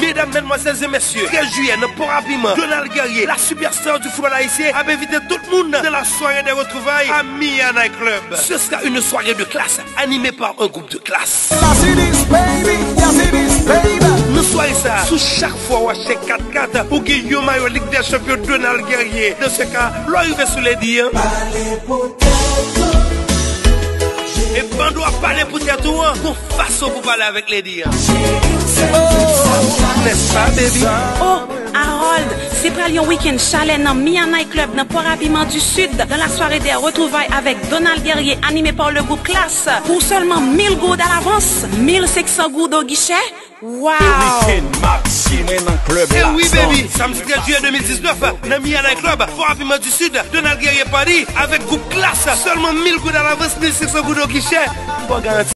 Mesdames, mesdemoiselles et messieurs, 13 juillet, Port Rapiment, Donald Guerrier, la superstar du football haïtien, a invité tout le monde dans la soirée des retrouvailles à Mia Night Club. Ce sera une soirée de classe, animée par un groupe de classe. Nous soirée ça, sous chaque fois, on achète 4-4 pour que yo maillot Ligue des Champions Donald Guerrier. Dans ce cas, l'arrivée sous les hein. Et bando a parlé pour tout, hein, pour façon pour parler avec les dits. hein. Baby? Oh, Harold, c'est pour un week-end chalet dans Mia Night Club dans Port Habillement du Sud dans la soirée des retrouvailles avec Donald Guerrier animé par le groupe Classe pour seulement 1000 gouttes à l'avance, 1500 gouttes au guichet. Wow! Le club. Eh oui, baby, samedi 13 juillet 2019, dans Miana Club, Fort du Sud, Donald Guerrier Paris, avec groupe classe, seulement 1000 gouttes à l'avance, 1500 gouttes au guichet.